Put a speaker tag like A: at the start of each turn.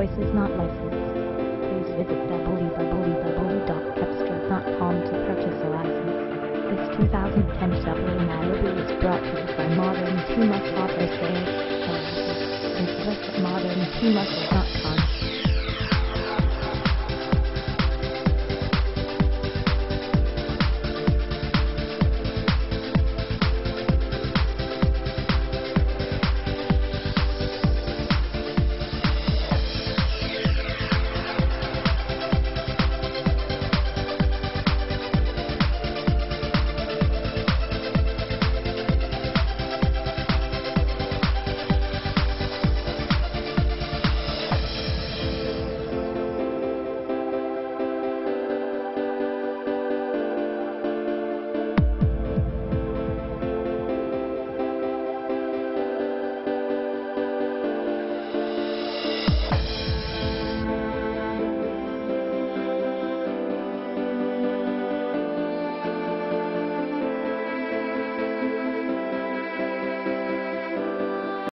A: voice is not licensed. Please visit www.cepstral.com to purchase a license. This 2010 Chevrolet Malibu is brought to you by Modern Two Muscle Auto Sales, LLC, and Select Modern Two Muscle